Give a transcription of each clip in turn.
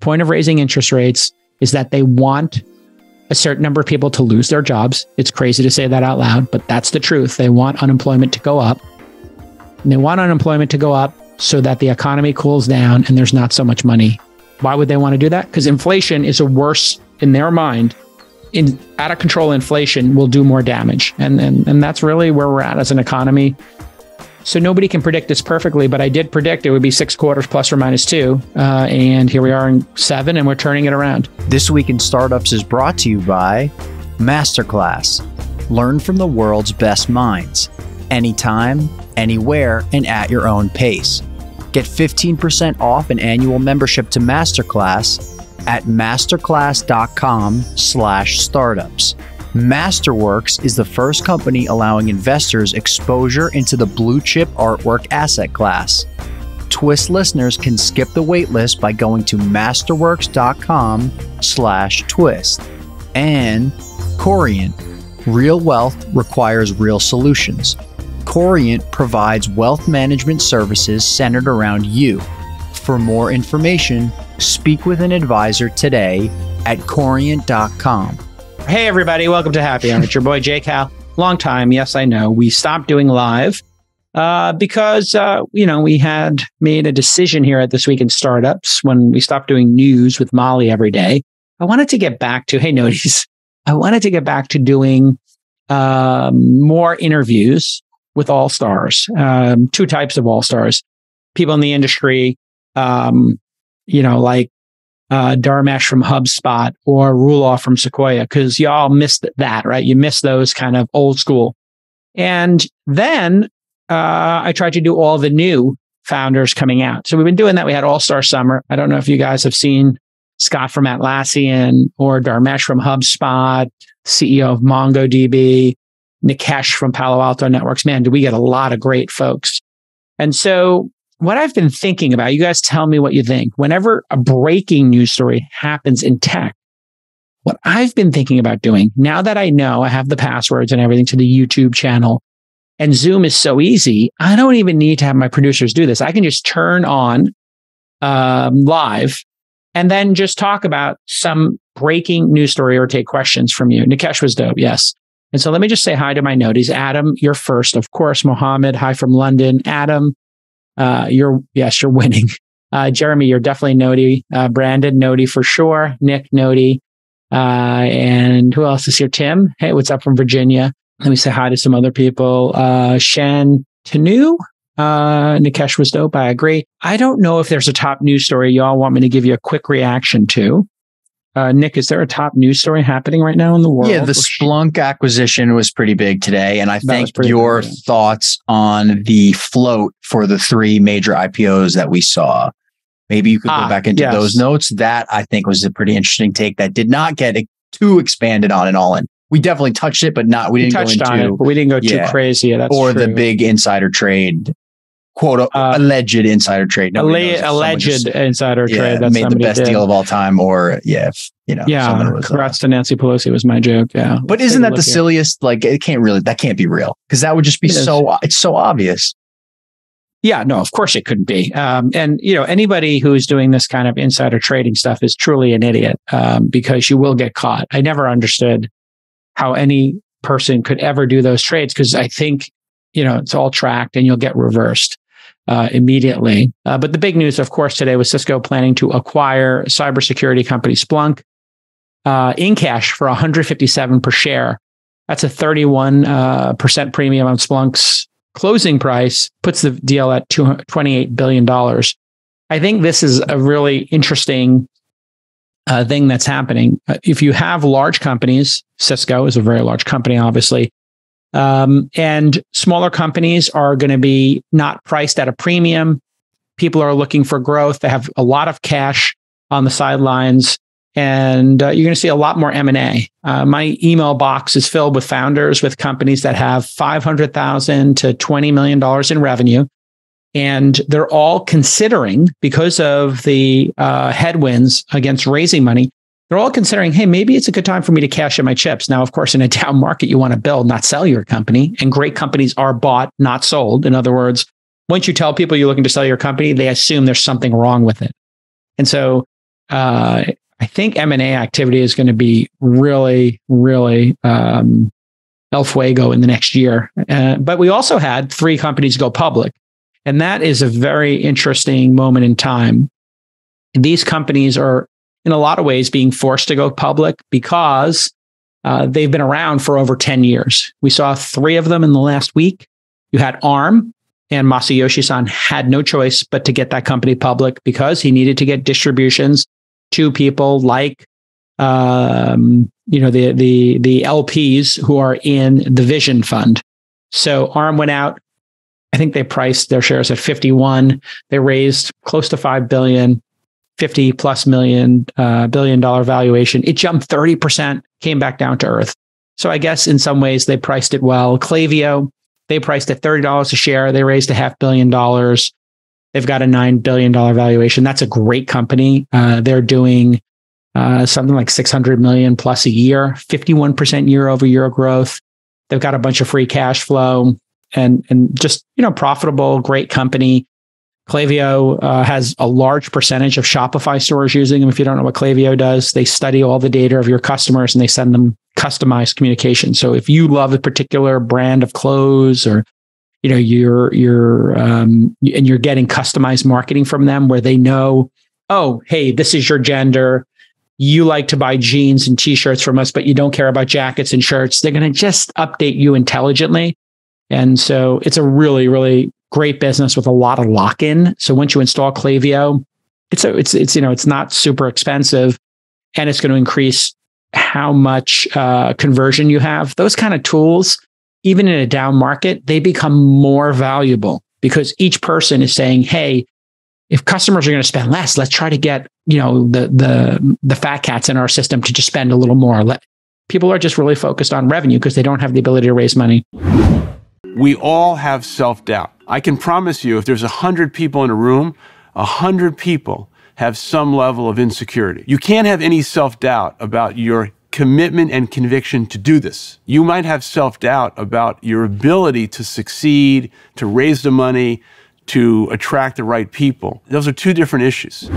point of raising interest rates is that they want a certain number of people to lose their jobs. It's crazy to say that out loud, but that's the truth. They want unemployment to go up. And they want unemployment to go up so that the economy cools down and there's not so much money. Why would they want to do that? Because inflation is a worse, in their mind, in out of control inflation will do more damage. And, and, and that's really where we're at as an economy. So nobody can predict this perfectly, but I did predict it would be six quarters plus or minus two. Uh, and here we are in seven, and we're turning it around. This Week in Startups is brought to you by Masterclass. Learn from the world's best minds, anytime, anywhere, and at your own pace. Get 15% off an annual membership to Masterclass at masterclass.com slash startups. Masterworks is the first company allowing investors exposure into the blue chip artwork asset class. Twist listeners can skip the waitlist by going to masterworks.com slash twist. And Corient. Real wealth requires real solutions. Corient provides wealth management services centered around you. For more information, speak with an advisor today at corient.com. Hey, everybody. Welcome to Happy Hour. It's your boy, Jay Cal. Long time. Yes, I know. We stopped doing live uh, because, uh, you know, we had made a decision here at This Week in Startups when we stopped doing news with Molly every day. I wanted to get back to, hey, notice, I wanted to get back to doing um, more interviews with all stars, um, two types of all stars, people in the industry, um, you know, like uh, Dharmesh from HubSpot or Roelof from Sequoia, because y'all missed that, right? You missed those kind of old school. And then uh, I tried to do all the new founders coming out. So we've been doing that. We had All Star Summer. I don't know if you guys have seen Scott from Atlassian or Dharmesh from HubSpot, CEO of MongoDB, Nikesh from Palo Alto Networks. Man, do we get a lot of great folks. And so what I've been thinking about, you guys tell me what you think. Whenever a breaking news story happens in tech, what I've been thinking about doing now that I know I have the passwords and everything to the YouTube channel and Zoom is so easy, I don't even need to have my producers do this. I can just turn on um, live and then just talk about some breaking news story or take questions from you. Nikesh was dope. Yes. And so let me just say hi to my noties. Adam, you're first. Of course, Mohammed, hi from London. Adam, uh, you're yes, you're winning. Uh, Jeremy, you're definitely Noti. Uh, Brandon, Noti for sure. Nick, Noti. Uh, and who else is here? Tim. Hey, what's up from Virginia? Let me say hi to some other people. Uh, Shan Tanu. Nikesh was dope. I agree. I don't know if there's a top news story y'all want me to give you a quick reaction to. Uh, Nick, is there a top news story happening right now in the world? Yeah, the Splunk acquisition was pretty big today. And I think your big, yeah. thoughts on the float for the three major IPOs that we saw. Maybe you could ah, go back into yes. those notes. That I think was a pretty interesting take that did not get too expanded on and all in. We definitely touched it, but not we didn't go into it, but we didn't go yeah, too crazy. That's or true. the big insider trade quote uh, alleged insider trade. Alleged, alleged just, insider yeah, trade. That made the best did. deal of all time, or yeah, you know, yeah. Was, congrats uh, to Nancy Pelosi was my joke. Yeah, but isn't that the here. silliest? Like, it can't really. That can't be real because that would just be it so. Is. It's so obvious. Yeah, no, of course it couldn't be. Um, and you know, anybody who's doing this kind of insider trading stuff is truly an idiot um, because you will get caught. I never understood how any person could ever do those trades because I think you know it's all tracked and you'll get reversed uh, immediately. Uh, but the big news, of course, today was Cisco planning to acquire cybersecurity company Splunk uh, in cash for 157 per share. That's a 31 uh, percent premium on Splunk's closing price, puts the deal at 28 billion dollars. I think this is a really interesting uh, thing that's happening. Uh, if you have large companies, Cisco is a very large company, obviously, um, and smaller companies are going to be not priced at a premium. People are looking for growth. They have a lot of cash on the sidelines, and uh, you're going to see a lot more M and A. Uh, my email box is filled with founders with companies that have five hundred thousand to twenty million dollars in revenue, and they're all considering because of the uh, headwinds against raising money they're all considering, hey, maybe it's a good time for me to cash in my chips. Now, of course, in a down market, you want to build, not sell your company. And great companies are bought, not sold. In other words, once you tell people you're looking to sell your company, they assume there's something wrong with it. And so uh, I think M and A activity is going to be really, really um, el fuego in the next year. Uh, but we also had three companies go public, and that is a very interesting moment in time. These companies are, in a lot of ways, being forced to go public because uh, they've been around for over 10 years. We saw three of them in the last week. You had ARM, and Masayoshi san had no choice but to get that company public because he needed to get distributions to people like um, you know the the the LPs who are in the Vision Fund. So ARM went out. I think they priced their shares at 51. They raised close to 5 billion, 50 plus million uh, billion dollar valuation. It jumped 30%, came back down to earth. So I guess in some ways they priced it well. Klaviyo, they priced at $30 a share. They raised a half billion dollars. They've got a $9 billion valuation. That's a great company. Uh, they're doing uh, something like 600 million plus a year, 51% year over year growth. They've got a bunch of free cash flow and, and just, you know, profitable, great company. Klaviyo uh, has a large percentage of Shopify stores using them. If you don't know what Klaviyo does, they study all the data of your customers and they send them customized communication. So if you love a particular brand of clothes or you know you're you're um, and you're getting customized marketing from them where they know oh hey this is your gender you like to buy jeans and t-shirts from us but you don't care about jackets and shirts they're going to just update you intelligently and so it's a really really great business with a lot of lock-in so once you install Klaviyo it's a, it's it's you know it's not super expensive and it's going to increase how much uh, conversion you have those kind of tools even in a down market, they become more valuable because each person is saying, Hey, if customers are going to spend less, let's try to get, you know, the, the, the fat cats in our system to just spend a little more. Let, people are just really focused on revenue because they don't have the ability to raise money. We all have self doubt. I can promise you, if there's a hundred people in a room, a hundred people have some level of insecurity. You can't have any self doubt about your commitment and conviction to do this. You might have self doubt about your ability to succeed, to raise the money, to attract the right people. Those are two different issues.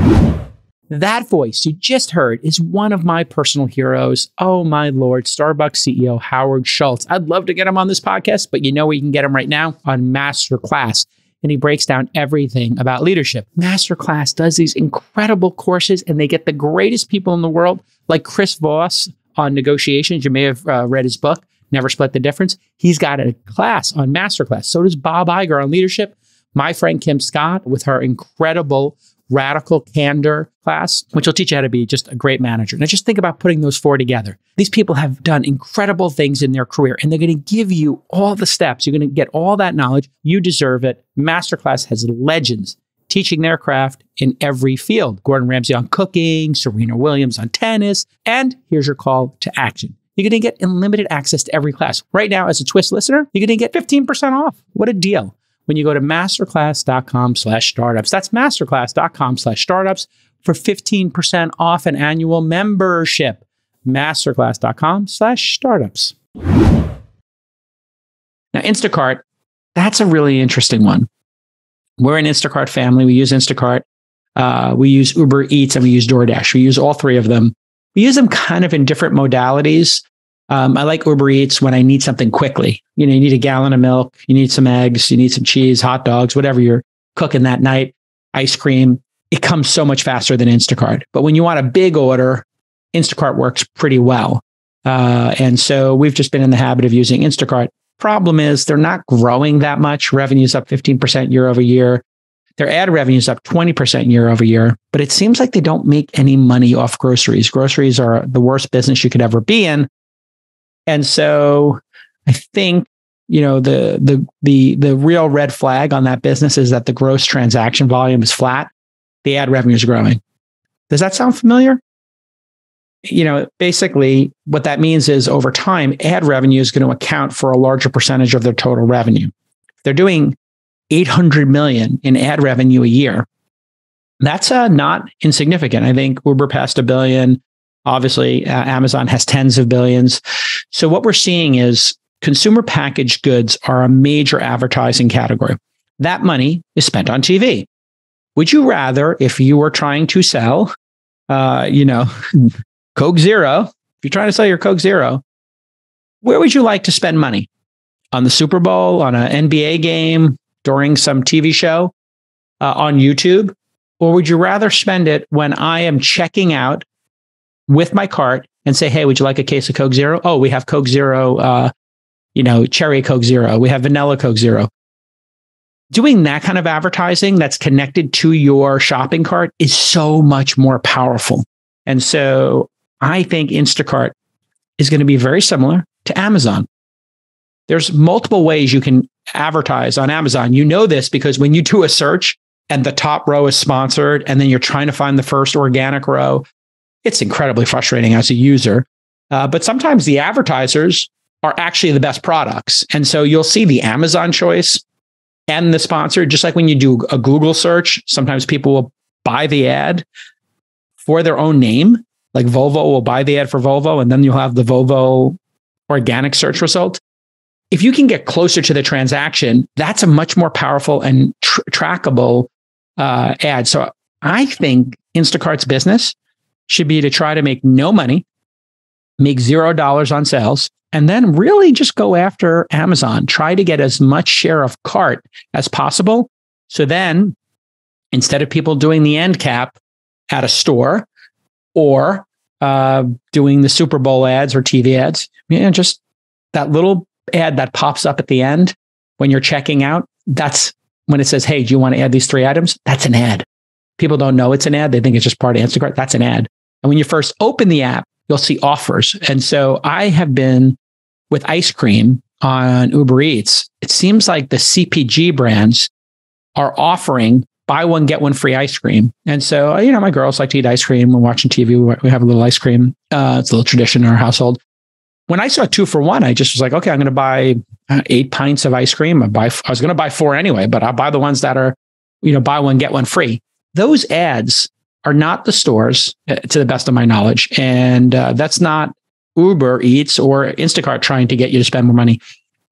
That voice you just heard is one of my personal heroes. Oh, my Lord, Starbucks CEO Howard Schultz. I'd love to get him on this podcast, but you know where you can get him right now on Masterclass. And he breaks down everything about leadership. Masterclass does these incredible courses, and they get the greatest people in the world, like Chris Voss, on negotiations. You may have uh, read his book, Never Split the Difference. He's got a class on masterclass. So does Bob Iger on leadership. My friend Kim Scott with her incredible radical candor class, which will teach you how to be just a great manager. Now, just think about putting those four together. These people have done incredible things in their career, and they're going to give you all the steps. You're going to get all that knowledge. You deserve it. Masterclass has legends teaching their craft in every field. Gordon Ramsay on cooking, Serena Williams on tennis, and here's your call to action. You're going to get unlimited access to every class. Right now, as a Twist listener, you're going to get 15% off. What a deal. When you go to masterclass.com slash startups, that's masterclass.com slash startups for 15% off an annual membership. Masterclass.com slash startups. Now, Instacart, that's a really interesting one. We're an Instacart family. We use Instacart. Uh, we use Uber Eats and we use DoorDash. We use all three of them. We use them kind of in different modalities. Um, I like Uber Eats when I need something quickly. You know, you need a gallon of milk, you need some eggs, you need some cheese, hot dogs, whatever you're cooking that night, ice cream. It comes so much faster than Instacart. But when you want a big order, Instacart works pretty well. Uh, and so we've just been in the habit of using Instacart. Problem is, they're not growing that much. Revenue's up 15% year over year. Their ad revenue's up 20% year over year, but it seems like they don't make any money off groceries. Groceries are the worst business you could ever be in. And so I think, you know, the the the the real red flag on that business is that the gross transaction volume is flat. The ad revenue is growing. Does that sound familiar? you know, basically what that means is over time, ad revenue is going to account for a larger percentage of their total revenue. They're doing 800 million in ad revenue a year. That's uh, not insignificant. I think Uber passed a billion. Obviously, uh, Amazon has tens of billions. So what we're seeing is consumer packaged goods are a major advertising category. That money is spent on TV. Would you rather, if you were trying to sell uh, you know, Coke Zero, if you're trying to sell your Coke Zero, where would you like to spend money? On the Super Bowl, on an NBA game, during some TV show, uh, on YouTube? Or would you rather spend it when I am checking out with my cart and say, hey, would you like a case of Coke Zero? Oh, we have Coke Zero, uh, you know, cherry Coke Zero. We have vanilla Coke Zero. Doing that kind of advertising that's connected to your shopping cart is so much more powerful. And so I think Instacart is going to be very similar to Amazon. There's multiple ways you can advertise on Amazon. You know this because when you do a search and the top row is sponsored and then you're trying to find the first organic row, it's incredibly frustrating as a user. Uh, but sometimes the advertisers are actually the best products. And so you'll see the Amazon choice and the sponsor, just like when you do a Google search, sometimes people will buy the ad for their own name. Like Volvo will buy the ad for Volvo, and then you'll have the Volvo organic search result. If you can get closer to the transaction, that's a much more powerful and tr- trackable uh, ad. So I think Instacart's business should be to try to make no money, make zero dollars on sales, and then really just go after Amazon. Try to get as much share of cart as possible. So then, instead of people doing the end cap at a store or uh, doing the Super Bowl ads or TV ads, you know, just that little ad that pops up at the end when you're checking out, that's when it says, Hey, do you want to add these three items? That's an ad. People don't know it's an ad. They think it's just part of Instacart. That's an ad. And when you first open the app, you'll see offers. And so I have been with ice cream on Uber Eats. It seems like the CPG brands are offering buy one, get one free ice cream. And so, you know, my girls like to eat ice cream. We're watching TV. We have a little ice cream. Uh, it's a little tradition in our household. When I saw two for one, I just was like, okay, I'm going to buy uh, eight pints of ice cream. I, buy, I was going to buy four anyway, but I'll buy the ones that are, you know, buy one, get one free. Those ads are not the stores, uh, to the best of my knowledge. And uh, that's not Uber Eats or Instacart trying to get you to spend more money.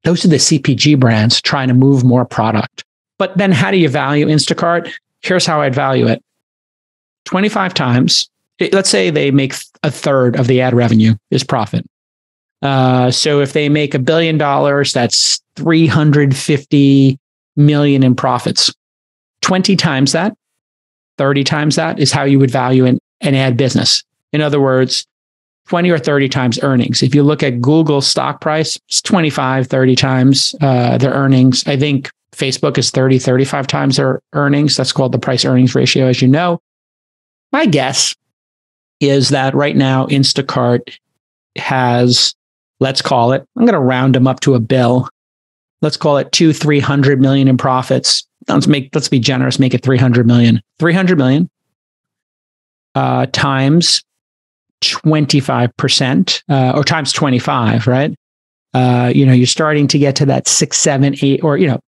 Those are the CPG brands trying to move more product. But then how do you value Instacart? Here's how I'd value it 25 times. Let's say they make a third of the ad revenue is profit. Uh, so if they make a billion dollars, that's 350 million in profits. 20 times that 30 times that is how you would value an, an ad business. In other words, 20 or 30 times earnings. If you look at Google's stock price, it's 25, 30 times uh, their earnings. I think Facebook is 30, 35 times their earnings. That's called the price earnings ratio, as you know. My guess is that right now, Instacart has, let's call it, I'm going to round them up to a bill. Let's call it two, 300 million in profits let's make let's be generous make it 300 million. 300 million uh, times 25% uh, or times 25 right? Uh, you know you're starting to get to that six seven eight or you know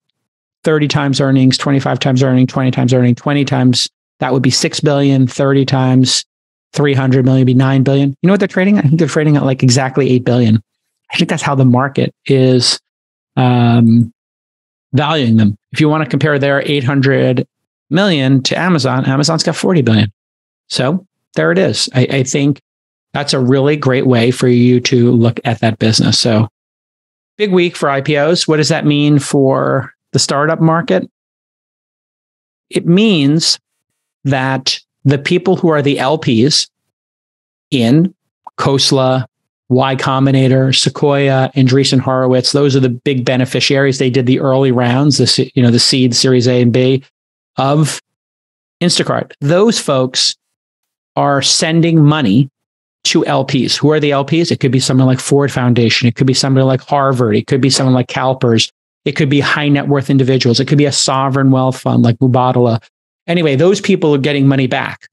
30 times earnings 25 times earning 20 times earning 20 times that would be 6 billion 30 times 300 million be 9 billion. You know what they're trading i think they're trading at like exactly 8 billion. I think that's how the market is um, valuing them. If you want to compare their 800 million to Amazon, Amazon's got 40 billion. So there it is. I, I think that's a really great way for you to look at that business. So big week for IPOs. What does that mean for the startup market? It means that the people who are the LPs in Khosla, Y Combinator, Sequoia, Andreessen Horowitz. Those are the big beneficiaries. They did the early rounds, the you know the seed, Series A and B, of Instacart. Those folks are sending money to LPs. Who are the LPs? It could be someone like Ford Foundation. It could be somebody like Harvard. It could be someone like CalPERS. It could be high net worth individuals. It could be a sovereign wealth fund like Mubadala. Anyway, those people are getting money back.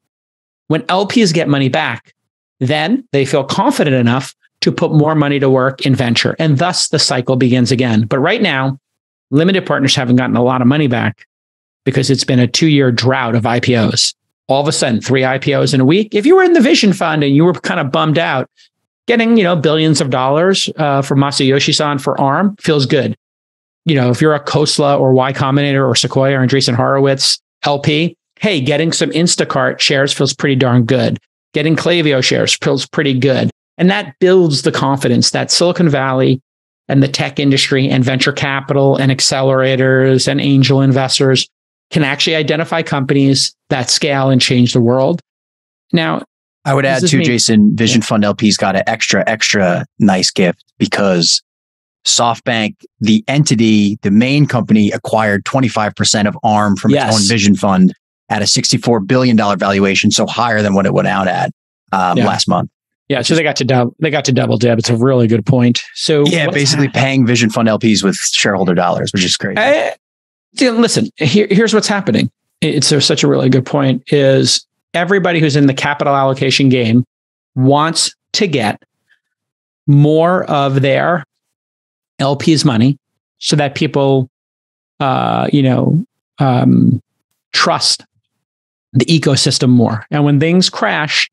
When LPs get money back, then they feel confident enough to put more money to work in venture. And thus the cycle begins again. But right now, limited partners haven't gotten a lot of money back because it's been a two year drought of IPOs. All of a sudden, three IPOs in a week. If you were in the vision fund and you were kind of bummed out, getting you know billions of dollars uh, from Masayoshi san for ARM feels good. You know, if you're a Khosla or Y Combinator or Sequoia or Andreessen Horowitz LP, hey, getting some Instacart shares feels pretty darn good. getting Klaviyo shares feels pretty good. And that builds the confidence that Silicon Valley and the tech industry and venture capital and accelerators and angel investors can actually identify companies that scale and change the world. Now, I would add too, Jason, Vision yeah. Fund LPs got an extra, extra nice gift because SoftBank, the entity, the main company acquired 25% of ARM from yes. its own Vision Fund at a $64 billion valuation, so higher than what it went out at um, yeah. last month. Yeah, so they got to double. They got to double dip. It's a really good point. So yeah, basically paying Vision Fund LPs with shareholder dollars, which is. I, listen, here, here's what's happening. It's such a really good point. Is everybody who's in the capital allocation game wants to get more of their LP's money so that people, uh, you know, um, trust the ecosystem more. And when things crash,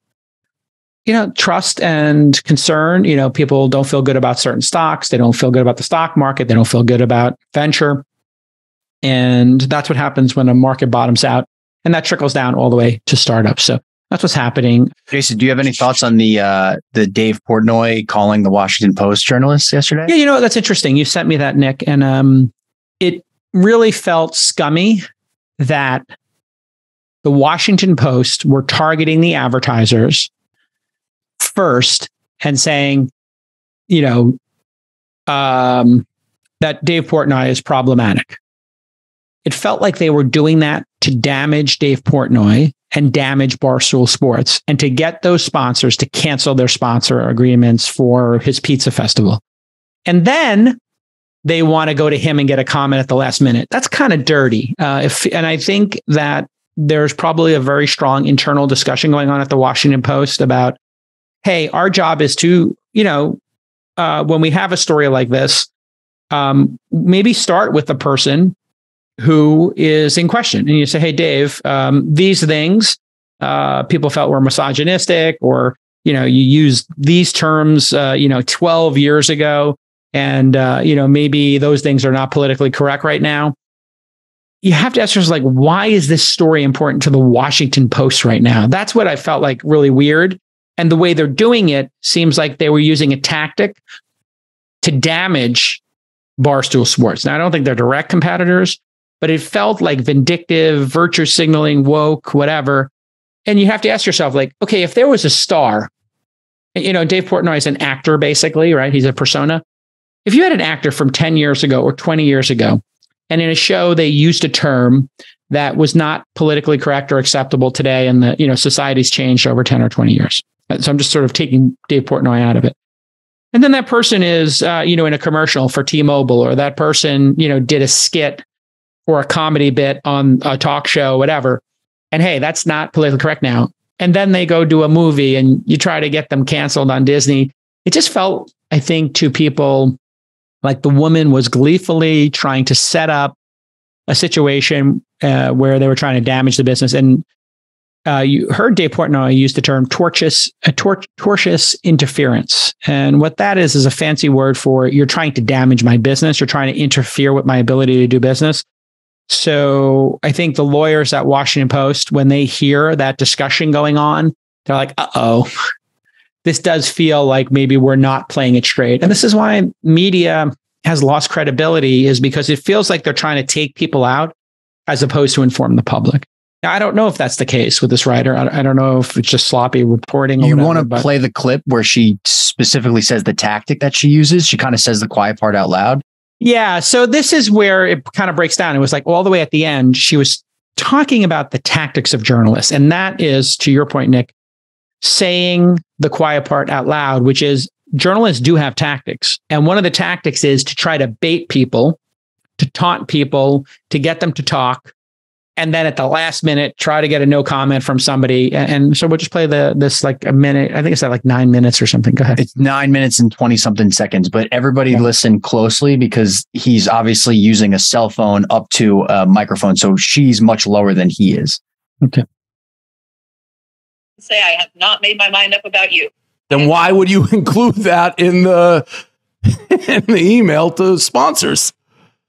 you know, trust and concern, you know, people don't feel good about certain stocks. They don't feel good about the stock market. They don't feel good about venture. And that's what happens when a market bottoms out. And that trickles down all the way to startups. So that's what's happening. Jason, do you have any thoughts on the uh, the Dave Portnoy calling the Washington Post journalist yesterday? Yeah, you know that's interesting. You sent me that, Nick, and um, it really felt scummy that the Washington Post were targeting the advertisers first and saying, you know, um, that Dave Portnoy is problematic. It felt like they were doing that to damage Dave Portnoy and damage Barstool Sports and to get those sponsors to cancel their sponsor agreements for his pizza festival. And then they want to go to him and get a comment at the last minute. That's kind of dirty. Uh, if, and I think that there's probably a very strong internal discussion going on at the Washington Post about, hey, our job is to, you know, uh, when we have a story like this, um, maybe start with the person who is in question. And you say, hey, Dave, um, these things uh, people felt were misogynistic, or, you know, you used these terms, uh, you know, 12 years ago. And, uh, you know, maybe those things are not politically correct right now. You have to ask yourself, like, why is this story important to the Washington Post right now? That's what I felt like really weird. And the way they're doing it seems like they were using a tactic to damage Barstool Sports. Now, I don't think they're direct competitors, but it felt like vindictive, virtue signaling, woke, whatever. And you have to ask yourself, like, okay, if there was a star, you know, Dave Portnoy is an actor, basically, right? He's a persona. If you had an actor from 10 years ago or 20 years ago, and in a show they used a term that was not politically correct or acceptable today, and the, you know, society's changed over 10 or 20 years. So I'm just sort of taking Dave Portnoy out of it. And then that person is, uh, you know, in a commercial for T-Mobile, or that person, you know, did a skit or a comedy bit on a talk show, whatever. And hey, that's not politically correct now. And then they go do a movie and you try to get them canceled on Disney. It just felt, I think, to people like the woman was gleefully trying to set up a situation uh, where they were trying to damage the business. And uh, you heard Dave Portnoy use the term tortious, uh, tor- tortious interference. And what that is, is a fancy word for you're trying to damage my business. You're trying to interfere with my ability to do business. So I think the lawyers at Washington Post, when they hear that discussion going on, they're like, uh oh, this does feel like maybe we're not playing it straight. And this is why media has lost credibility, is because it feels like they're trying to take people out as opposed to inform the public. Now, I don't know if that's the case with this writer. I, don't know if it's just sloppy reporting. you want to play the clip where she specifically says the tactic that she uses? She kind of says the quiet part out loud. Yeah. So this is where it kind of breaks down. It was like all the way at the end, she was talking about the tactics of journalists. And that is, to your point, Nick, saying the quiet part out loud, which is journalists do have tactics. And one of the tactics is to try to bait people, to taunt people, to get them to talk, and then at the last minute try to get a no comment from somebody. And so we'll just play the this like a minute i think it's at like nine minutes or something. Go ahead. It's nine minutes and 20 something seconds but everybody yeah. listen closely because he's obviously using a cell phone up to a microphone so she's much lower than he is. Okay. Say i have not made my mind up about you. Then why would you include that in the in the email to sponsors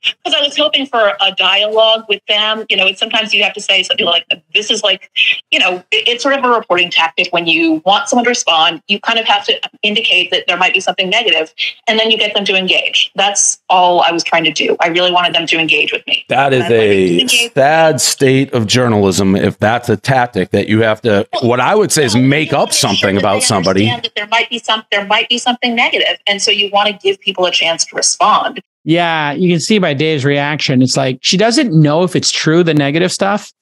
because I was hoping for a dialogue with them. You know, sometimes you have to say something like, "This is like," you know, it's sort of a reporting tactic. When you want someone to respond, you kind of have to indicate that there might be something negative, and then you get them to engage. That's all I was trying to do. I really wanted them to engage with me. That is a sad state of journalism. If that's a tactic that you have to, what I would say is make up something sure about somebody. That there might be some, there might be something negative, and so you want to give people a chance to respond. Yeah, you can see by Dave's reaction. It's like she doesn't know if it's true, the negative stuff,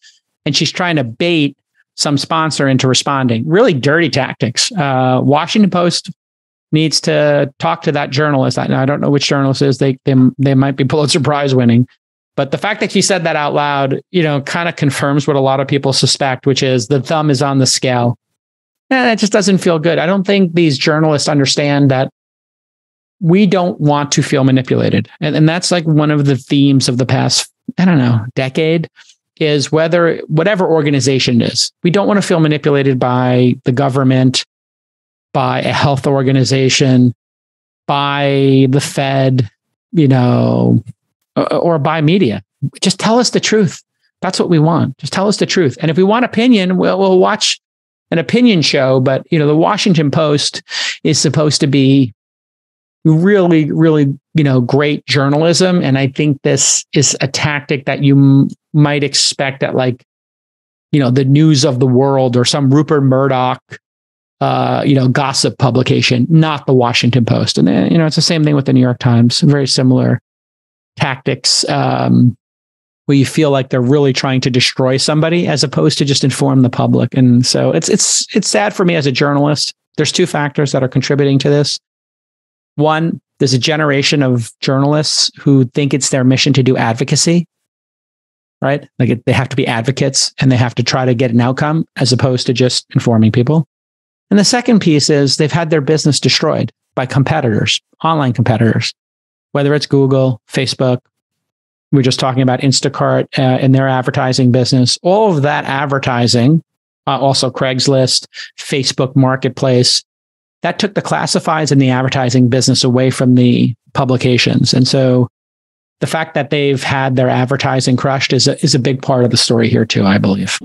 and she's trying to bait some sponsor into responding. Really dirty tactics. Uh, Washington Post needs to talk to that journalist. I, I don't know which journalist is. They, they they might be Pulitzer Prize winning, but the fact that she said that out loud, you know, kind of confirms what a lot of people suspect, which is the thumb is on the scale. And it just doesn't feel good. I don't think these journalists understand that we don't want to feel manipulated. And, and that's like one of the themes of the past, I don't know, decade is whether whatever organization it is, we don't want to feel manipulated by the government, by a health organization, by the Fed, you know, or, or by media. Just tell us the truth. That's what we want. Just tell us the truth. And if we want opinion, we'll, we'll watch an opinion show. But you know, the Washington Post is supposed to be really, really, you know, great journalism. And I think this is a tactic that you m- might expect at like, you know, the news of the world or some Rupert Murdoch, uh, you know, gossip publication, not the Washington Post. And, uh, you know, it's the same thing with the New York Times, very similar tactics. Um, where you feel like they're really trying to destroy somebody as opposed to just inform the public. And so it's it's it's sad for me as a journalist. There's two factors that are contributing to this. One, there's a generation of journalists who think it's their mission to do advocacy, right? Like they have to be advocates and they have to try to get an outcome as opposed to just informing people. And the second piece is they've had their business destroyed by competitors, online competitors, whether it's Google, Facebook. We're just talking about Instacart uh, and their advertising business. All of that advertising, uh, also Craigslist, Facebook Marketplace, that took the classifieds and the advertising business away from the publications. And so the fact that they've had their advertising crushed is a, is a big part of the story here too, I believe.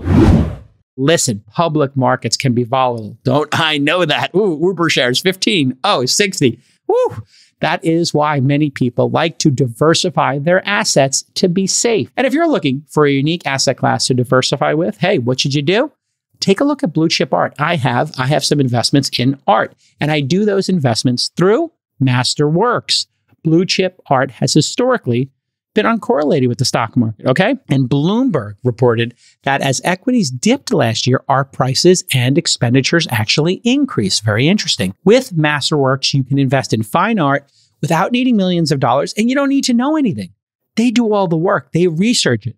Listen, public markets can be volatile. Don't I know that? Ooh, Uber shares 15. Oh, 60. Woo. That is why many people like to diversify their assets to be safe. And if you're looking for a unique asset class to diversify with, hey, what should you do? Take a look at blue chip art. I have I have some investments in art, and I do those investments through Masterworks. Blue chip art has historically been uncorrelated with the stock market, okay? And Bloomberg reported that as equities dipped last year, art prices and expenditures actually increased. Very interesting. With Masterworks, you can invest in fine art without needing millions of dollars, and you don't need to know anything. They do all the work, they research it.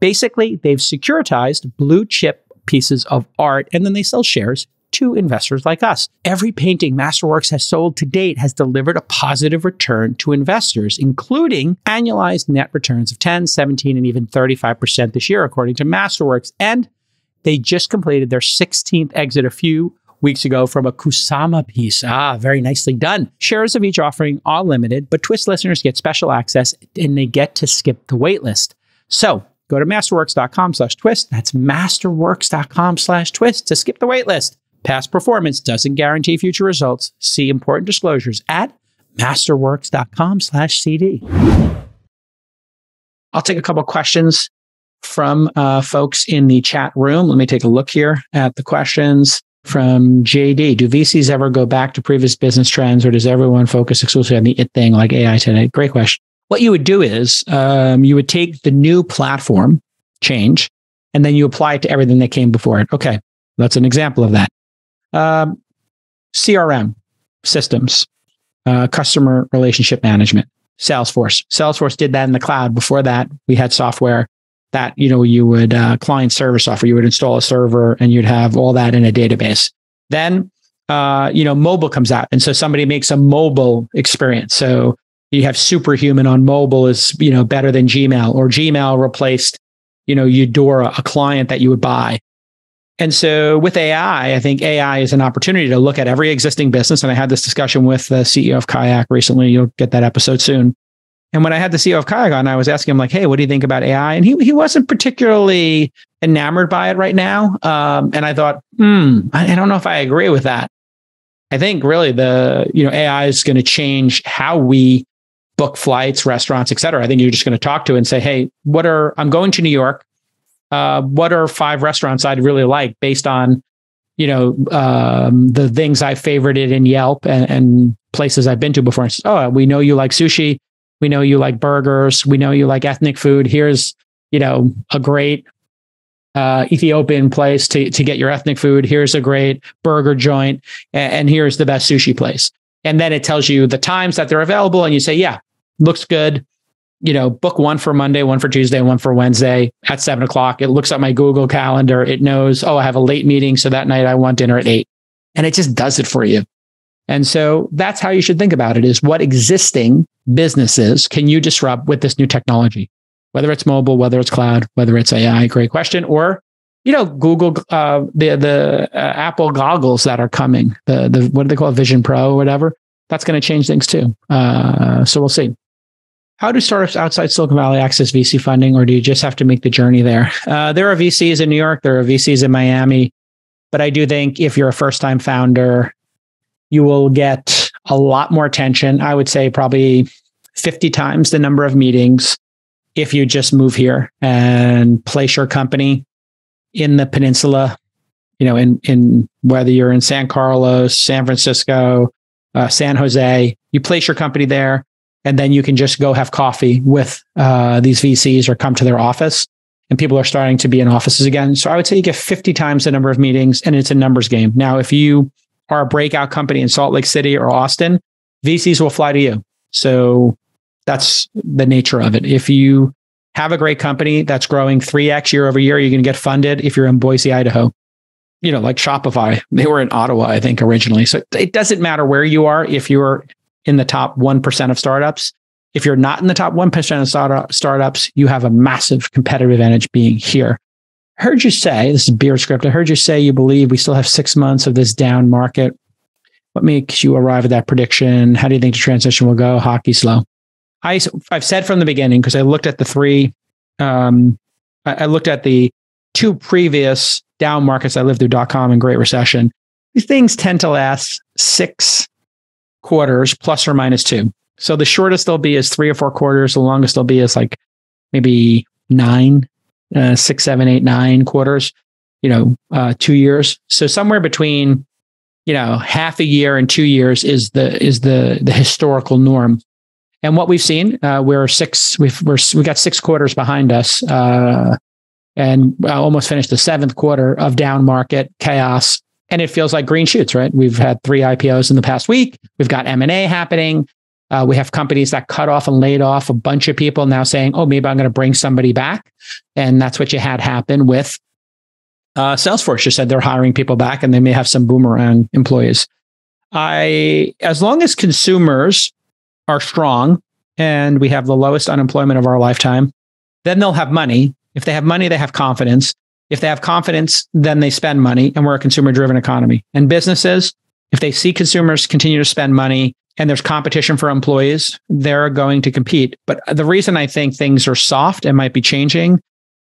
Basically, they've securitized blue chip pieces of art, and then they sell shares to investors like us. Every painting Masterworks has sold to date has delivered a positive return to investors, including annualized net returns of 10, 17, and even 35% this year, according to Masterworks. And they just completed their 16th exit a few weeks ago from a Kusama piece. Ah, very nicely done. Shares of each offering are limited, but Twist listeners get special access and they get to skip the waitlist. So Go to masterworks.com slash twist. That's masterworks.com slash twist to skip the waitlist. Past performance doesn't guarantee future results. See important disclosures at masterworks.com slash CD. I'll take a couple questions from uh, folks in the chat room. Let me take a look here at the questions from JD. Do VCs ever go back to previous business trends or does everyone focus exclusively on the it thing like AI today? Great question. What you would do is um, you would take the new platform change and then you apply it to everything that came before it. Okay, that's an example of that. Um, CRM systems, uh, customer relationship management, Salesforce. Salesforce did that in the cloud. Before that, we had software that you know you would uh, client server software. You would install a server and you'd have all that in a database. Then uh, you know mobile comes out, and so somebody makes a mobile experience. So you have superhuman on mobile is you know better than gmail or gmail replaced you know eudora a client that you would buy and so with ai i think ai is an opportunity to look at every existing business and i had this discussion with the ceo of kayak recently you'll get that episode soon And when I had the CEO of Kayagon, I was asking him like, "Hey, what do you think about AI?" And he he wasn't particularly enamored by it right now. Um, and I thought, hmm, I, I don't know if I agree with that. I think really the you know AI is going to change how we book flights, restaurants, et cetera. I think you're just going to talk to and say, "Hey, what are I'm going to New York? Uh, what are five restaurants I'd really like based on you know um, the things I favorited in Yelp and, and places I've been to before?" And say, oh, we know you like sushi. We know you like burgers. We know you like ethnic food. Here's you know a great uh, Ethiopian place to, to get your ethnic food. Here's a great burger joint, and here's the best sushi place. And then it tells you the times that they're available, and you say, "Yeah, looks good." You know, book one for Monday, one for Tuesday, one for Wednesday at seven o'clock. It looks at my Google Calendar. It knows, oh, I have a late meeting, so that night I want dinner at eight, and it just does it for you. And so that's how you should think about it: is what existing businesses can you disrupt with this new technology? whether it's mobile, whether it's cloud, whether it's AI, great question. Or, you know, Google, uh, the, the uh, Apple goggles that are coming, the, the, what do they call it? Vision Pro or whatever. That's going to change things too. Uh, so we'll see. How do startups outside Silicon Valley access VC funding, or do you just have to make the journey there? Uh, there are VCs in New York, there are VCs in Miami, but I do think if you're a first time founder, you will get a lot more attention. I would say probably 50 times the number of meetings if you just move here and place your company in the peninsula, you know, in in whether you're in San Carlos, San Francisco, uh, San Jose, you place your company there, and then you can just go have coffee with uh, these VCs or come to their office. And people are starting to be in offices again. So I would say you get 50 times the number of meetings, and it's a numbers game. Now, if you are a breakout company in Salt Lake City or Austin, VCs will fly to you. So that's the nature of it. If you have a great company that's growing 3x year over year, you're going to get funded if you're in Boise, Idaho. You know, like Shopify, they were in Ottawa, I think, originally. So it doesn't matter where you are if you're in the top 1% of startups. If you're not in the top 1% of startup, startups, you have a massive competitive advantage being here. I heard you say, this is beer script. I heard you say you believe we still have six months of this down market. What makes you arrive at that prediction? How do you think the transition will go? Hockey slow. I, I've said from the beginning, because I looked at the three, um, I, I looked at the two previous down markets I lived through dot com and Great Recession. These things tend to last six quarters plus or minus two. So the shortest they'll be is three or four quarters. The longest they'll be is like maybe nine, uh, six, seven, eight, nine quarters. You know, uh, two years. So somewhere between, you know, half a year and two years is the is the the historical norm. And what we've seen, uh, we're six, we've, we're, we got six quarters behind us, uh, and almost finished the seventh quarter of down market chaos. And it feels like green shoots, right? We've had three IPOs in the past week. We've got M and A happening. Uh, we have companies that cut off and laid off a bunch of people now saying, "Oh, maybe I'm going to bring somebody back," and that's what you had happen with uh, Salesforce. Just said they're hiring people back, and they may have some boomerang employees. I, as long as consumers are strong and we have the lowest unemployment of our lifetime, then they'll have money. If they have money, they have confidence. If they have confidence, then they spend money and we're a consumer driven economy. And businesses, if they see consumers continue to spend money and there's competition for employees, they're going to compete. But the reason I think things are soft and might be changing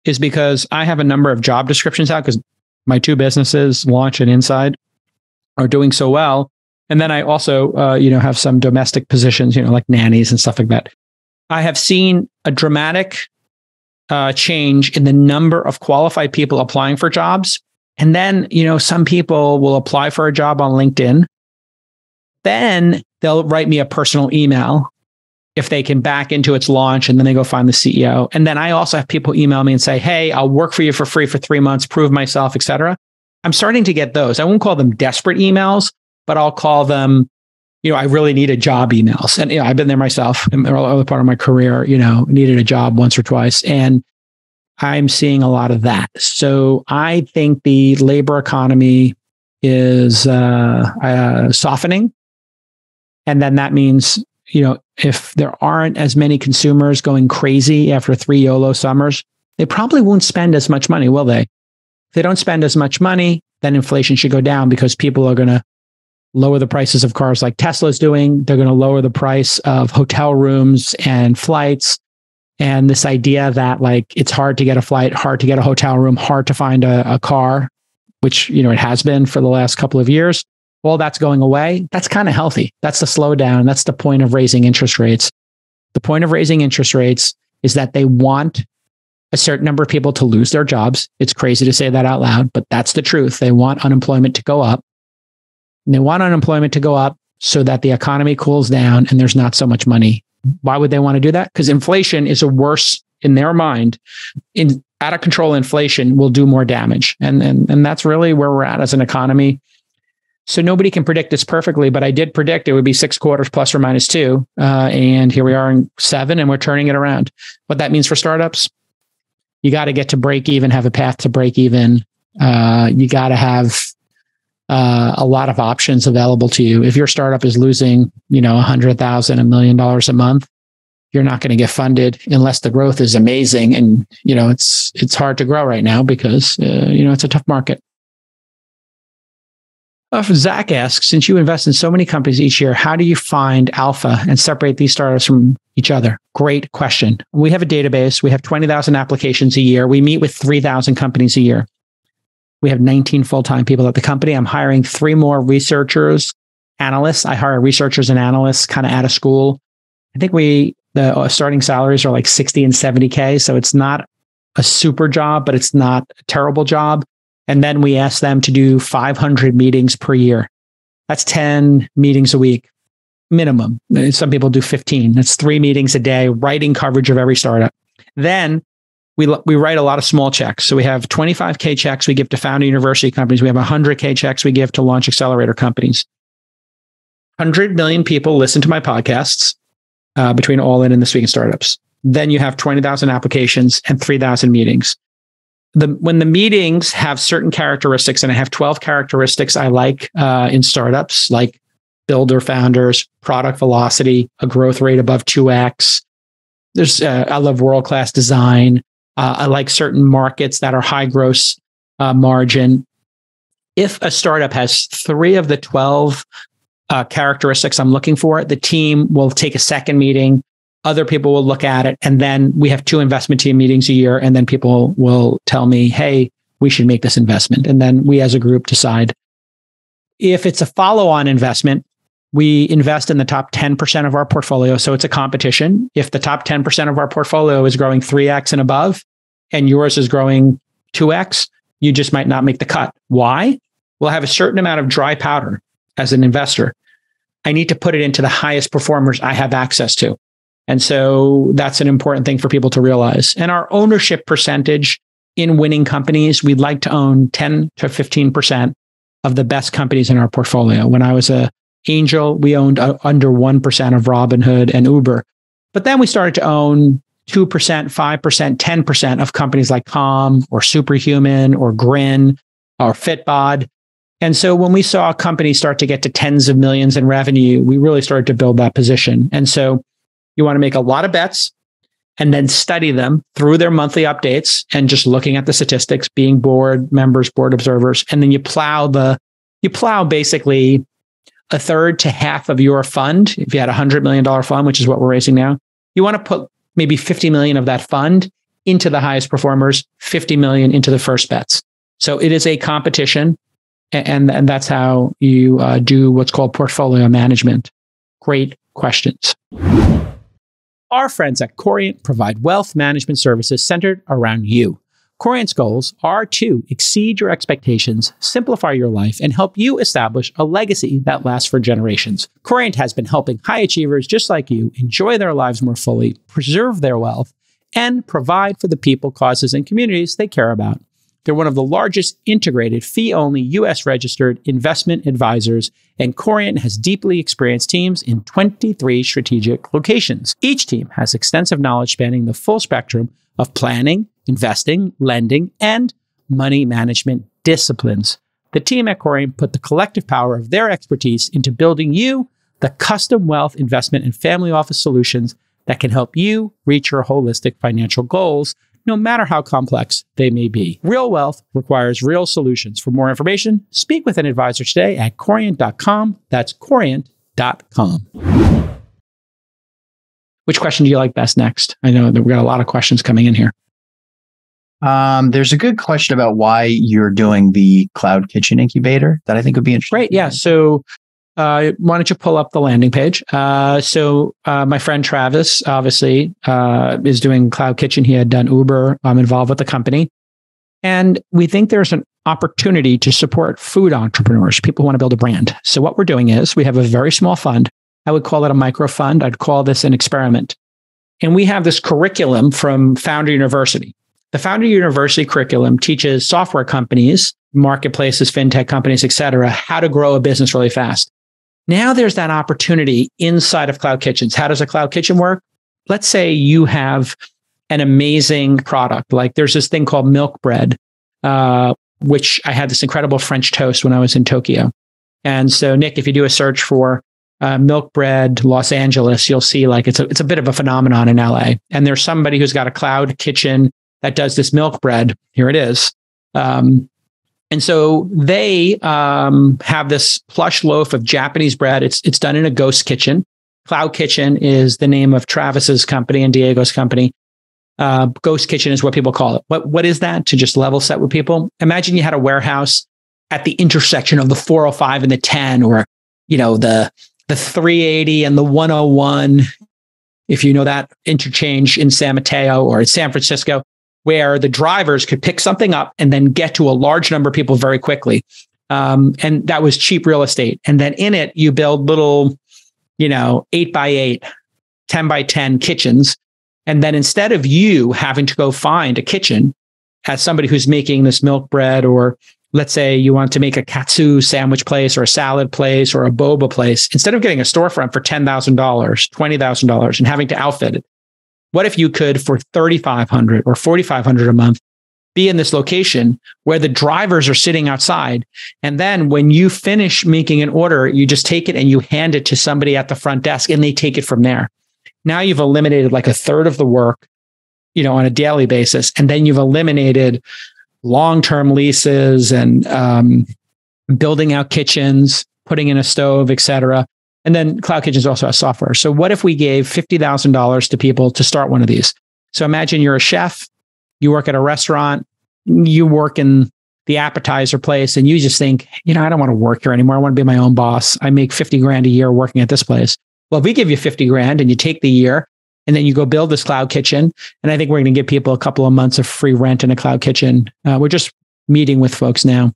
is because I have a number of job descriptions out because my two businesses, Launch and Inside, are doing so well and then I also, uh, you know, have some domestic positions, you know, like nannies and stuff like that. I have seen a dramatic uh, change in the number of qualified people applying for jobs. And then, you know, some people will apply for a job on LinkedIn. Then they'll write me a personal email if they can back into its launch and then they go find the CEO. And then I also have people email me and say, Hey, I'll work for you for free for three months, prove myself, etc. I'm starting to get those. I won't call them desperate emails, but I'll call them, you know, I really need a job emails. And you know, I've been there myself in the other part of my career, you know, needed a job once or twice. And I'm seeing a lot of that. So I think the labor economy is uh, uh, softening. And then that means, you know, if there aren't as many consumers going crazy after three YOLO summers, they probably won't spend as much money, will they? If they don't spend as much money, then inflation should go down because people are going to lower the prices of cars like Tesla's doing. They're going to lower the price of hotel rooms and flights. And this idea that like it's hard to get a flight, hard to get a hotel room, hard to find a, a car, which you know it has been for the last couple of years. Well, that's going away. That's kind of healthy. That's the slowdown. That's the point of raising interest rates. The point of raising interest rates is that they want a certain number of people to lose their jobs. It's crazy to say that out loud, but that's the truth. They want unemployment to go up. And they want unemployment to go up so that the economy cools down and there's not so much money. Why would they want to do that? Because inflation is a worse in their mind. In out of control inflation will do more damage. And, and and that's really where we're at as an economy. So nobody can predict this perfectly, but I did predict it would be six quarters plus or minus two. Uh, and here we are in seven, and we're turning it around. What that means for startups, you got to get to break even, have a path to break even. Uh, you got to have uh, a lot of options available to you. If your startup is losing, you know, a hundred thousand, a million dollars a month, you're not going to get funded unless the growth is amazing. And you know, it's it's hard to grow right now because uh, you know it's a tough market. Uh, Zach asks, since you invest in so many companies each year, how do you find alpha and separate these startups from each other? Great question. We have a database. We have 20,000 applications a year. We meet with 3,000 companies a year. We have 19 full time people at the company. I'm hiring three more researchers, analysts. I hire researchers and analysts kind of out of school. I think we, the uh, starting salaries are like 60 and 70K. So it's not a super job, but it's not a terrible job. And then we ask them to do 500 meetings per year. That's 10 meetings a week minimum. Some people do 15. That's three meetings a day, writing coverage of every startup. Then we, we write a lot of small checks. So we have 25K checks we give to founder university companies. We have 100K checks we give to launch accelerator companies. 100 million people listen to my podcasts uh, between All In and This Week in Startups. Then you have 20,000 applications and 3,000 meetings the when the meetings have certain characteristics, and I have 12 characteristics I like uh, in startups, like builder founders, product velocity, a growth rate above 2x. There's uh, I love world class design. Uh, I like certain markets that are high gross uh, margin. If a startup has three of the 12 uh, characteristics I'm looking for, the team will take a second meeting other people will look at it and then we have two investment team meetings a year and then people will tell me hey we should make this investment and then we as a group decide if it's a follow-on investment we invest in the top 10% of our portfolio. So it's a competition. If the top 10% of our portfolio is growing 3x and above and yours is growing 2x you just might not make the cut. Why? We'll have a certain amount of dry powder as an investor. I need to put it into the highest performers i have access to. And so that's an important thing for people to realize. And our ownership percentage in winning companies, we'd like to own 10 to 15% of the best companies in our portfolio. When I was a angel, we owned uh, under 1% of Robinhood and Uber. But then we started to own 2%, 5%, 10% of companies like Calm or Superhuman or Grin or Fitbod. And so when we saw companies start to get to tens of millions in revenue, we really started to build that position. And so you want to make a lot of bets and then study them through their monthly updates and just looking at the statistics, being board members, board observers. And then you plow the, you plow basically a third to half of your fund. If you had a hundred million dollar fund, which is what we're raising now, you want to put maybe 50 million of that fund into the highest performers, 50 million into the first bets. So it is a competition. And, and that's how you uh, do what's called portfolio management. Great questions. Our friends at Corient provide wealth management services centered around you. Corient's goals are to exceed your expectations, simplify your life, and help you establish a legacy that lasts for generations. Corient has been helping high achievers just like you enjoy their lives more fully, preserve their wealth, and provide for the people, causes, and communities they care about. They're one of the largest integrated fee only US registered investment advisors, and Corient has deeply experienced teams in 23 strategic locations. Each team has extensive knowledge spanning the full spectrum of planning, investing, lending, and money management disciplines. The team at Corient put the collective power of their expertise into building you the custom wealth investment and family office solutions that can help you reach your holistic financial goals no matter how complex they may be. Real wealth requires real solutions. For more information, speak with an advisor today at corient.com. That's corient.com. Which question do you like best next? I know that we got a lot of questions coming in here. Um, there's a good question about why you're doing the cloud kitchen incubator that I think would be interesting. Great. Yeah. So, uh, why don't you pull up the landing page? Uh, so, uh, my friend Travis, obviously, uh, is doing Cloud Kitchen. He had done Uber. I'm involved with the company. And we think there's an opportunity to support food entrepreneurs, people who want to build a brand. So, what we're doing is we have a very small fund. I would call it a micro fund. I'd call this an experiment. And we have this curriculum from Founder University. The Founder University curriculum teaches software companies, marketplaces, fintech companies, et cetera, how to grow a business really fast. Now there's that opportunity inside of Cloud Kitchens. How does a Cloud Kitchen work? Let's say you have an amazing product. Like there's this thing called milk bread, uh, which I had this incredible French toast when I was in Tokyo. And so, Nick, if you do a search for uh, milk bread Los Angeles, you'll see like it's a, it's a bit of a phenomenon in LA. And there's somebody who's got a cloud kitchen that does this milk bread. Here it is. Um, and so they um, have this plush loaf of Japanese bread. It's it's done in a ghost kitchen. Cloud Kitchen is the name of Travis's company and Diego's company. Uh, ghost kitchen is what people call it. What what is that? To just level set with people. Imagine you had a warehouse at the intersection of the 405 and the 10, or you know the the 380 and the 101. If you know that interchange in San Mateo or in San Francisco, where the drivers could pick something up and then get to a large number of people very quickly. Um, and that was cheap real estate. And then in it, you build little, you know, eight by eight, 10 by 10 kitchens. And then instead of you having to go find a kitchen as somebody who's making this milk bread, or let's say you want to make a katsu sandwich place or a salad place or a boba place, instead of getting a storefront for $10,000, $20,000 and having to outfit it, what if you could, for 3500 or 4500 a month, be in this location where the drivers are sitting outside. And then when you finish making an order, you just take it and you hand it to somebody at the front desk and they take it from there. Now you've eliminated like a third of the work, you know, on a daily basis. And then you've eliminated long-term leases and um, building out kitchens, putting in a stove, et cetera. And then Cloud Kitchens also has software. So what if we gave $50,000 to people to start one of these? So imagine you're a chef, you work at a restaurant, you work in the appetizer place, and you just think, you know, I don't want to work here anymore. I want to be my own boss. I make 50 grand a year working at this place. Well, if we give you 50 grand and you take the year and then you go build this cloud kitchen, and I think we're going to give people a couple of months of free rent in a cloud kitchen. Uh, we're just meeting with folks now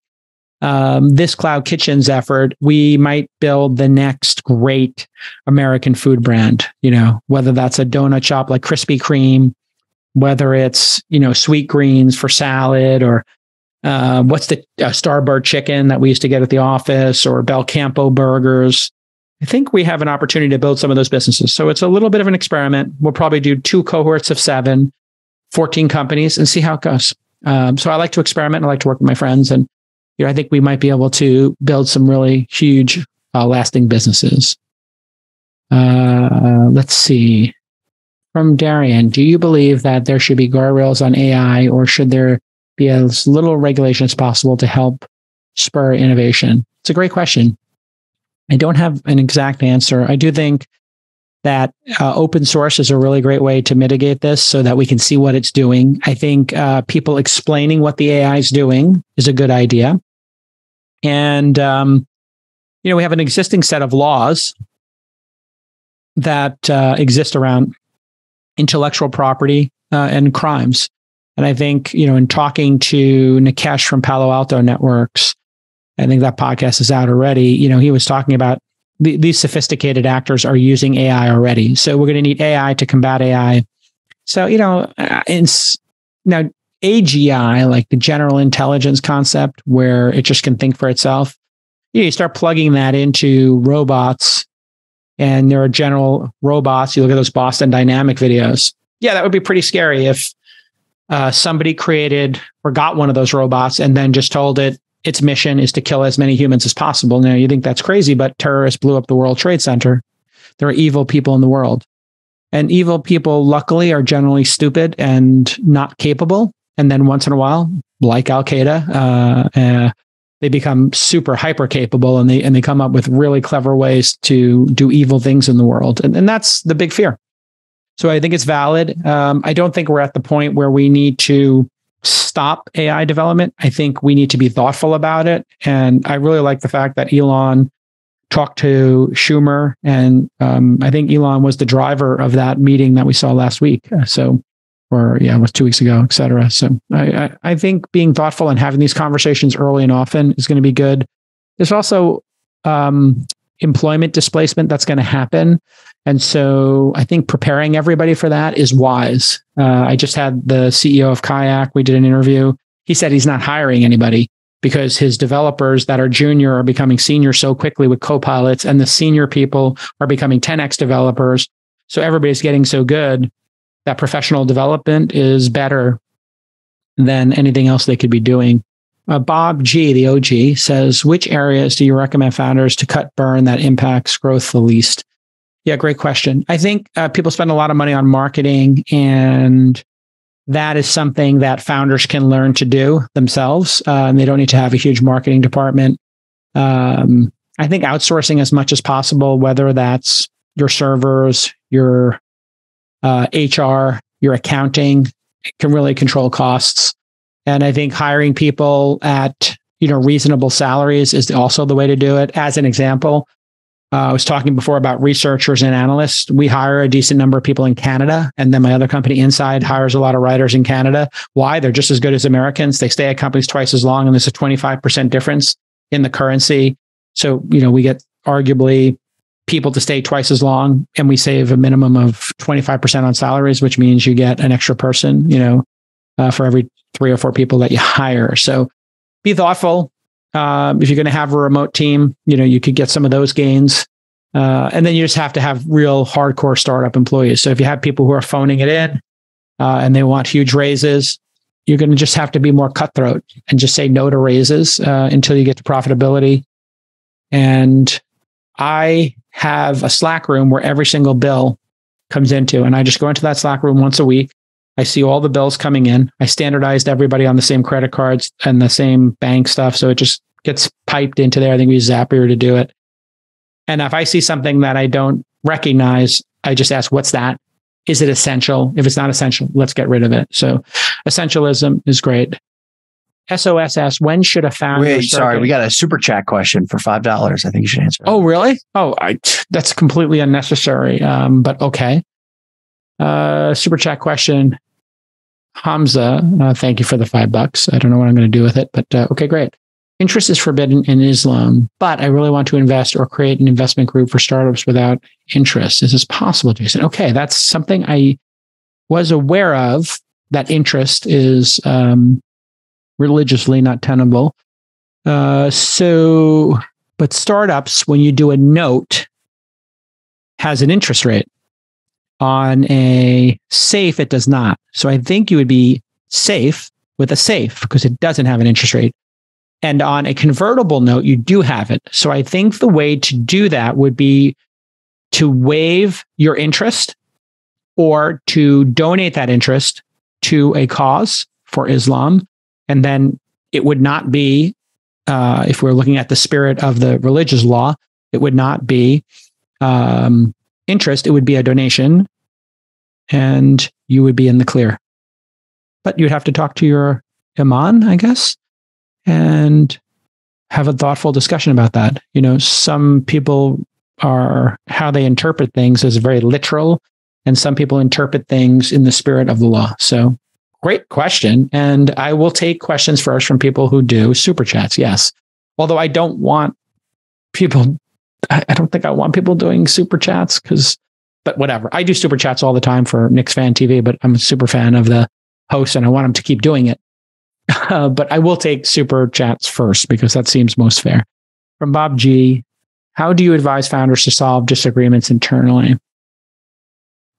um, this cloud kitchens effort, we might build the next great American food brand. You know, whether that's a donut shop like Krispy Kreme, whether it's you know sweet greens for salad, or uh, what's the uh, chicken that we used to get at the office, or Belcampo burgers. I think we have an opportunity to build some of those businesses. So it's a little bit of an experiment. We'll probably do two cohorts of seven, 14 companies, and see how it goes. Um, so I like to experiment. I like to work with my friends and you know, I think we might be able to build some really huge, uh, lasting businesses. Uh, let's see. From Darian, do you believe that there should be guardrails on AI or should there be as little regulation as possible to help spur innovation? It's a great question. I don't have an exact answer. I do think that uh, open source is a really great way to mitigate this so that we can see what it's doing. I think uh, people explaining what the AI is doing is a good idea. And, um, you know, we have an existing set of laws that uh, exist around intellectual property uh, and crimes. And I think, you know, in talking to Nikesh from Palo Alto Networks, I think that podcast is out already. You know, he was talking about the, these sophisticated actors are using AI already. So we're going to need AI to combat AI. So, you know, uh, in, now AGI, like the general intelligence concept, where it just can think for itself, you, know, you start plugging that into robots and there are general robots. You look at those Boston Dynamic videos. Yeah, that would be pretty scary if uh, somebody created or got one of those robots and then just told it its mission is to kill as many humans as possible. Now, you think that's crazy, but terrorists blew up the World Trade Center. There are evil people in the world. And evil people, luckily, are generally stupid and not capable. And then once in a while, like Al Qaeda, uh, uh, they become super hyper capable and they and they come up with really clever ways to do evil things in the world. And, and that's the big fear. So I think it's valid. Um, I don't think we're at the point where we need to stop AI development. I think we need to be thoughtful about it. And I really like the fact that Elon talked to Schumer, and um, I think Elon was the driver of that meeting that we saw last week. So, or yeah, it was two weeks ago, et cetera. So I, I, I think being thoughtful and having these conversations early and often is going to be good. There's also um, employment displacement that's going to happen. And so I think preparing everybody for that is wise. Uh, I just had the CEO of Kayak, we did an interview. He said he's not hiring anybody because his developers that are junior are becoming senior so quickly with co-pilots and the senior people are becoming 10x developers. So everybody's getting so good that professional development is better than anything else they could be doing. Uh, Bob G, the OG, says, which areas do you recommend founders to cut burn that impacts growth the least? Yeah, great question. I think uh, people spend a lot of money on marketing, and that is something that founders can learn to do themselves. Uh, and they don't need to have a huge marketing department. Um, I think outsourcing as much as possible, whether that's your servers, your HR, uh, your accounting, can really control costs. And I think hiring people at you know reasonable salaries is also the way to do it. As an example, I was talking before about researchers and analysts. We hire a decent number of people in Canada, and then my other company, Inside, hires a lot of writers in Canada. Why? They're just as good as Americans. They stay at companies twice as long, and there's a 25% difference in the currency. So, you know, we get arguably people to stay twice as long, and we save a minimum of 25% on salaries, which means you get an extra person, you know, uh, for every three or four people that you hire. So be thoughtful. Uh, if you're going to have a remote team, you know, you could get some of those gains. Uh, and then you just have to have real hardcore startup employees. So if you have people who are phoning it in uh, and they want huge raises, you're going to just have to be more cutthroat and just say no to raises uh, until you get to profitability. And I have a Slack room where every single bill comes into, and I just go into that Slack room once a week I see all the bills coming in. I standardized everybody on the same credit cards and the same bank stuff. So it just gets piped into there. I think we use Zapier to do it. And if I see something that I don't recognize, I just ask, what's that? Is it essential? If it's not essential, let's get rid of it. So essentialism is great. SOS asks, when should a founder? Wait, sorry, we got a super chat question for five dollars. I think you should answer. Oh, really? Oh, I, that's completely unnecessary. Um, but okay. Uh, super chat question. Hamza, uh, thank you for the five bucks. I don't know what I'm going to do with it, but uh, okay, great. Interest is forbidden in Islam, but I really want to invest or create an investment group for startups without interest. Is this possible, Jason? Okay, that's something I was aware of. That interest is um, religiously not tenable. Uh, so, but startups, when you do a note, has an interest rate. On a safe, it does not. So I think you would be safe with a safe because it doesn't have an interest rate. And on a convertible note, you do have it. So I think the way to do that would be to waive your interest or to donate that interest to a cause for Islam. And then it would not be, uh, if we're looking at the spirit of the religious law, it would not be um, interest, it would be a donation and you would be in the clear. But you'd have to talk to your imam, I guess, and have a thoughtful discussion about that. You know, some people are how they interpret things is very literal, and some people interpret things in the spirit of the law. So, great question. And I will take questions first from people who do super chats. Yes. Although I don't want people I, don't think I want people doing super chats because, but whatever. I do super chats all the time for Knicks Fan TV, but I'm a super fan of the host and I want them to keep doing it. Uh, but I will take super chats first because that seems most fair. From Bob G, how do you advise founders to solve disagreements internally?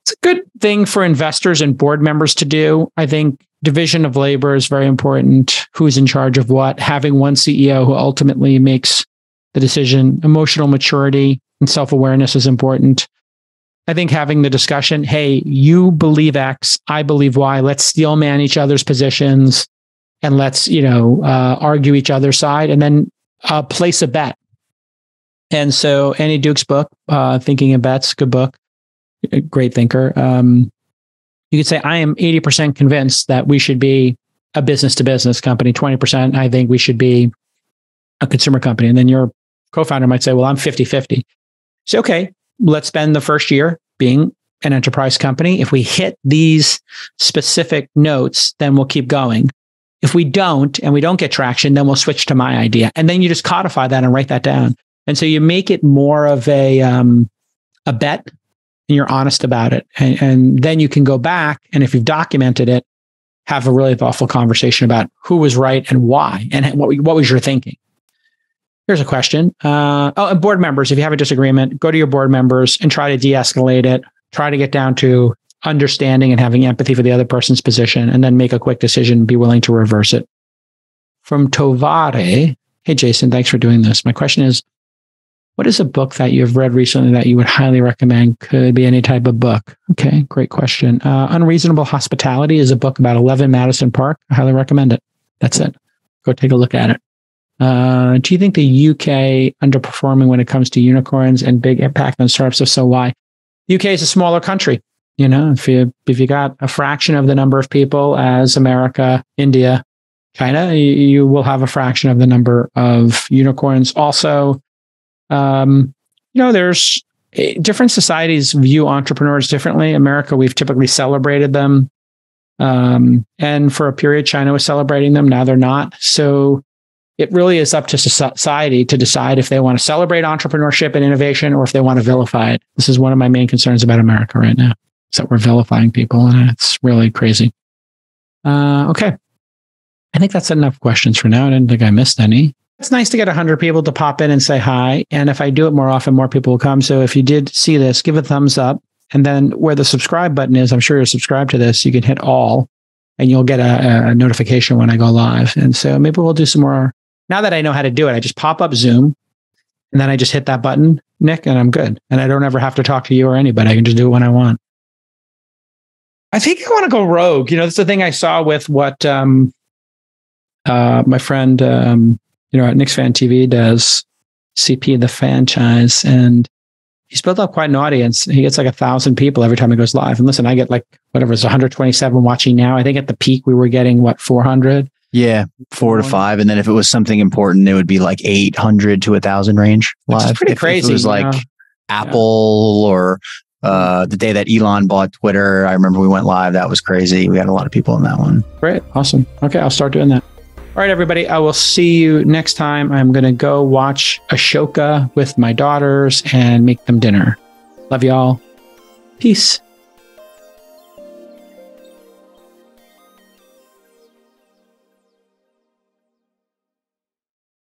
It's a good thing for investors and board members to do. I think division of labor is very important. Who's in charge of what? Having one CEO who ultimately makes the decision. Emotional maturity and self awareness is important. I think having the discussion, hey, you believe X, I believe Y, let's steel man each other's positions and let's, you know, uh, argue each other's side and then uh, place a bet. And so Annie Duke's book, uh, Thinking in Bets, good book, great thinker. Um, you could say, I am 80% convinced that we should be a business to business company. 20%, I think we should be a consumer company. And then your co founder might say, well, I'm 50 50. So, okay, let's spend the first year being an enterprise company. If we hit these specific notes, then we'll keep going. If we don't and we don't get traction, then we'll switch to my idea. And then you just codify that and write that down. And so you make it more of a um, a bet and you're honest about it. And, and then you can go back and if you've documented it, have a really thoughtful conversation about who was right and why and what, what was your thinking. Here's a question. Uh, oh, and board members, if you have a disagreement, go to your board members and try to de escalate it. Try to get down to understanding and having empathy for the other person's position, and then make a quick decision, be willing to reverse it. From Tovare, hey, Jason, thanks for doing this. My question is What is a book that you've read recently that you would highly recommend? Could be any type of book. Okay, great question. Uh, Unreasonable Hospitality is a book about 11 Madison Park. I highly recommend it. That's it. Go take a look at it. Uh, do you think the UK underperforming when it comes to unicorns and big impact on startups? If so, why? UK is a smaller country. You know, if you if you got a fraction of the number of people as America, India, China, you, will have a fraction of the number of unicorns. Also, um, you know, there's eh, different societies view entrepreneurs differently. America, we've typically celebrated them, um, and for a period, China was celebrating them. Now they're not. So it really is up to society to decide if they want to celebrate entrepreneurship and innovation or if they want to vilify it. This is one of my main concerns about America right now, that we're vilifying people, and it's really crazy. Uh, okay. I think that's enough questions for now. I didn't think I missed any. It's nice to get 100 people to pop in and say hi. And if I do it more often, more people will come. So if you did see this, give a thumbs up. And then where the subscribe button is, I'm sure you're subscribed to this. You can hit all and you'll get a, a notification when I go live. And so maybe we'll do some more now that I know how to do it, I just pop up Zoom and then I just hit that button, Nick, and I'm good. And I don't ever have to talk to you or anybody. I can just do it when I want. I think I want to go rogue. You know, that's the thing I saw with what um, uh, my friend, um, you know, at Knicks Fan TV does, CP the franchise, and he's built up quite an audience. He gets like a thousand people every time he goes live. And listen, I get like whatever it's 127 watching now. I think at the peak we were getting what 400. Yeah, four to five, and then if it was something important, it would be like eight hundred to a thousand range live. pretty if, crazy. If it was like know? Apple yeah. or uh, the day that Elon bought Twitter. I remember we went live. That was crazy. We had a lot of people in that one. Great, awesome. Okay, I'll start doing that. All right, everybody. I will see you next time. I'm going to go watch Ahsoka with my daughters and make them dinner. Love y'all. Peace.